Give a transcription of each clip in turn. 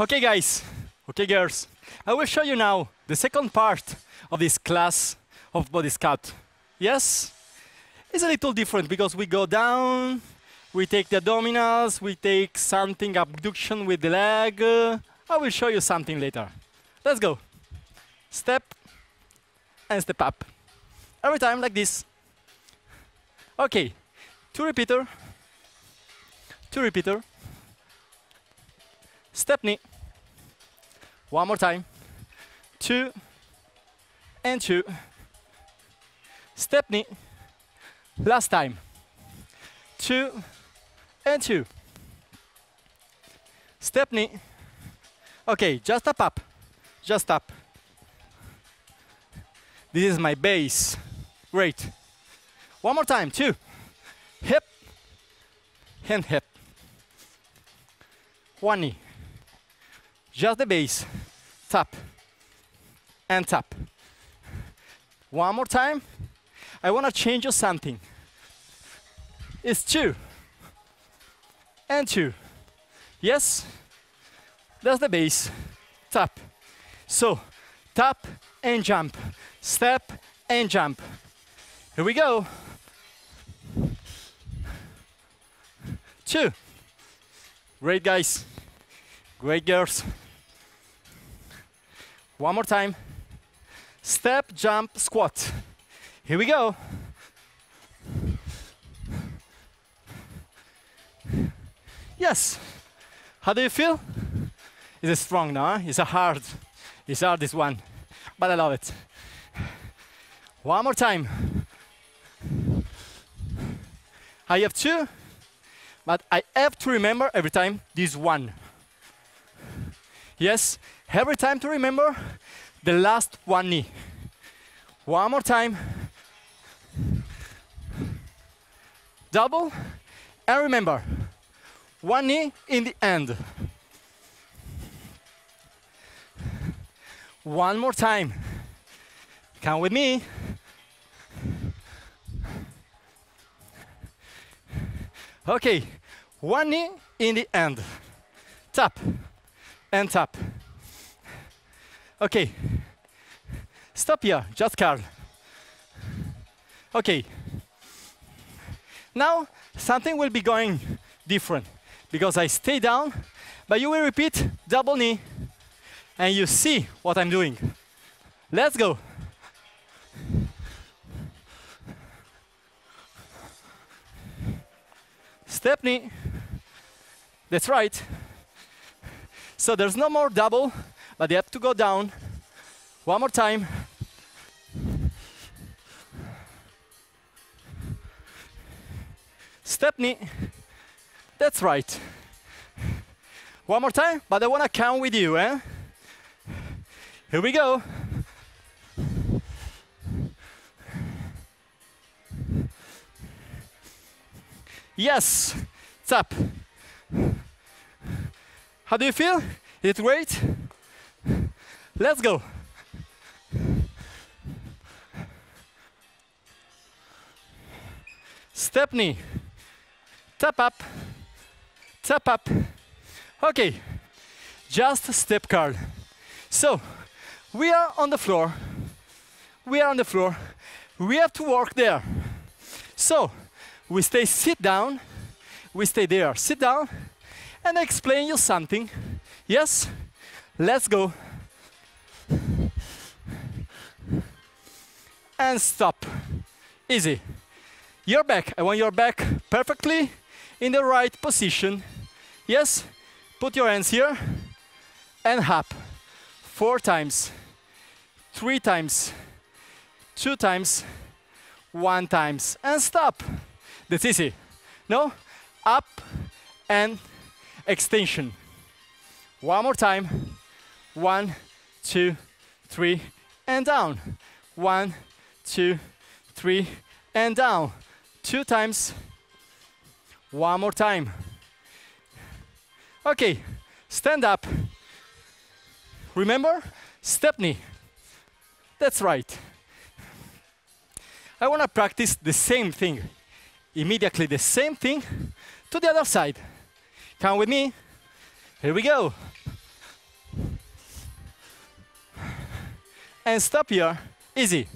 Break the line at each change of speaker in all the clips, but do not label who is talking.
Okay, guys. Okay, girls. I will show you now the second part of this class of body sculpt. Yes? It's a little different because we go down, we take the abdominals, we take something abduction with the leg. I will show you something later. Let's go. Step and step up. Every time like this. Okay, two repeater, two repeater, step knee. One more time. Two and two. Step knee. Last time. Two and two. Step knee. Okay, just up, up. Just up. This is my base. Great. One more time. Two. Hip and hip. One knee. Just the base. Tap and tap. One more time. I want to change something. It's two and two. Yes, that's the base. Tap. So, tap and jump. Step and jump. Here we go. Two. Great, guys. Great, girls. One more time. Step, jump, squat. Here we go. Yes. How do you feel? Is it strong now? It's a hard. It's hard this one, but I love it. One more time. I have two, but I have to remember every time this one. Yes, every time to remember the last one knee. One more time. Double, and remember, one knee in the end. One more time. Come with me. Okay, one knee in the end. Tap and tap. Okay, stop here, just curl. Okay, now something will be going different because I stay down, but you will repeat double knee and you see what I'm doing. Let's go. Step knee. That's right. So there's no more double, but you have to go down. One more time. Step knee. That's right. One more time, but I want to count with you, eh? Here we go. Yes, it's up. How do you feel? Is it great? Let's go. Step knee. Tap up. Tap up. Okay. Just step curl. So, we are on the floor. We are on the floor. We have to work there. So, we stay sit down. We stay there. Sit down. And I explain you something. Yes? Let's go. And stop. Easy. Your back. I want your back perfectly in the right position. Yes? Put your hands here and up. Four times, three times, two times, one times, and stop. That's easy. No? Up and extension. One more time. One, two, three, and down. One, two, three, and down. Two times. One more time. Okay, stand up. Remember, step knee. That's right. I want to practice the same thing. Immediately the same thing to the other side. Come with me. Here we go. And stop here. Easy.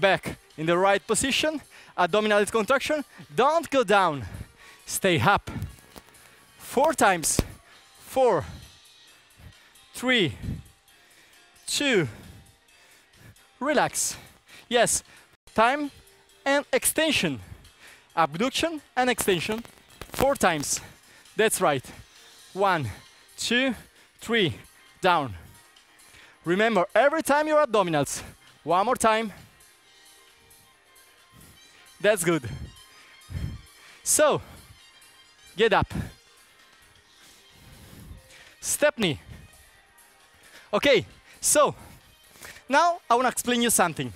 Back in the right position, abdominal contraction. Don't go down. Stay up. Four times. Four, three, two, relax. Yes, time and extension. Abduction and extension. Four times. That's right. One, two, three, down. Remember, every time your abdominals. One more time. That's good. So, get up. Step knee. Okay, so now I want to explain you something.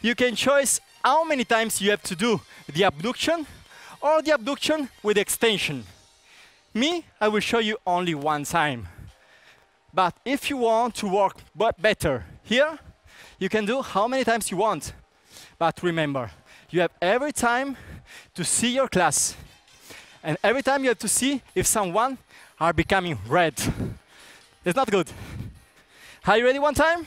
You can choose how many times you have to do the abduction or the abduction with extension. Me, I will show you only one time. But if you want to work but better here, you can do how many times you want. But remember, you have every time to see your class. And every time you have to see if someone are becoming red. It's not good. Are you ready one time?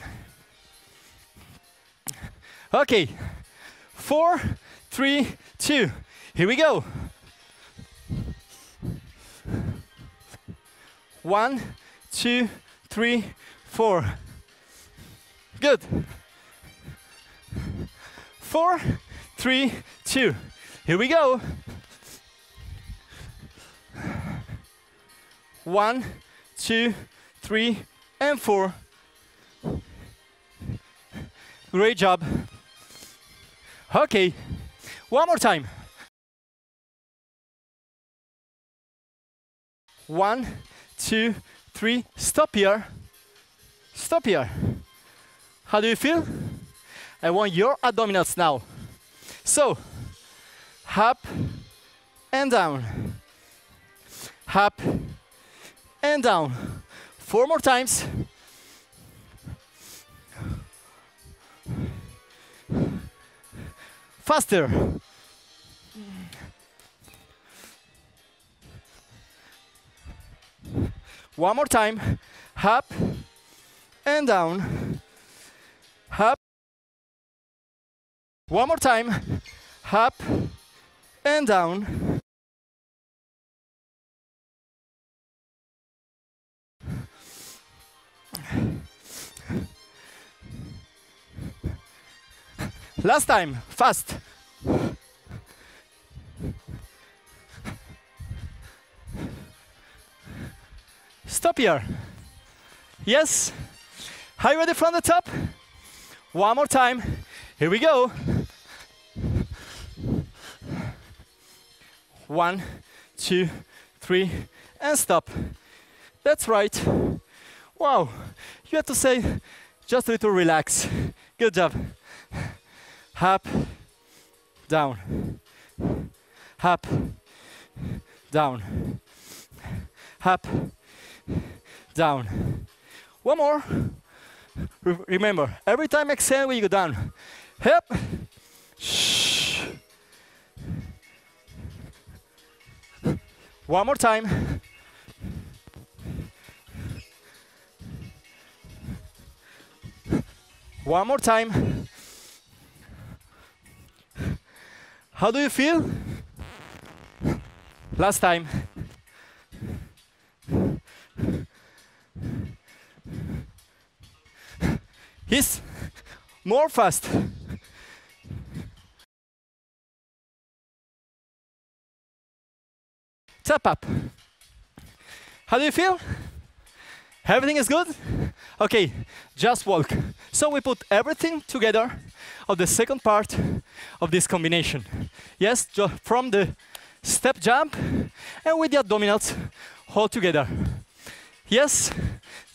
Okay. Four, three, two. Here we go. One, two, three, four. Good. Four, three, two. Here we go. One, two, three, and four. Great job. Okay, one more time. One, two, three, stop here. Stop here. How do you feel? I want your abdominals now. So, up and down. Up and down. Four more times. Faster. One more time. Up and down. Up. One more time. Up and down. Last time, fast. Stop here. Yes. Are you ready from the top? One more time. Here we go. One, two, three, and stop. That's right. Wow. You have to say just a little relax. Good job up, down, up, down, up, down. One more. Re remember, every time exhale you go down, up, One more time. One more time. How do you feel? Last time. He's more fast. Tap up. How do you feel? Everything is good? Okay, just walk. So we put everything together of the second part of this combination. Yes, from the step jump and with the abdominals all together. Yes,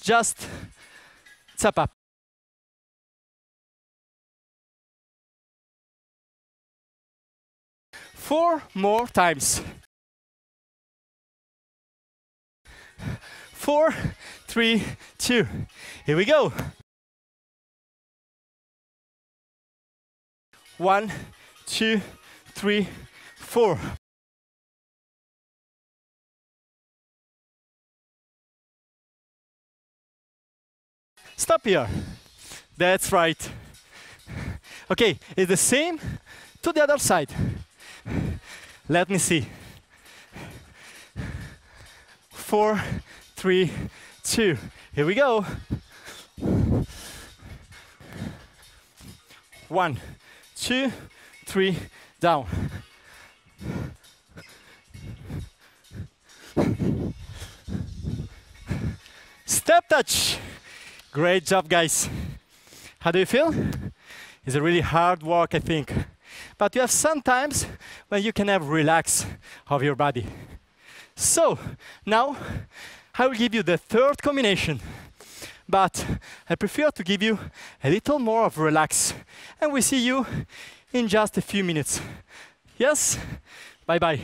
just tap up. Four more times. Four, three, two. Here we go. One, two, three, four. Stop here. That's right. Okay, it's the same to the other side. Let me see. Four, three, two. Here we go. One, two, three, down. Step touch. Great job, guys. How do you feel? It's a really hard work, I think. But you have sometimes when you can have relax of your body. So now I will give you the third combination. But I prefer to give you a little more of relax. And we see you in just a few minutes. Yes? Bye bye.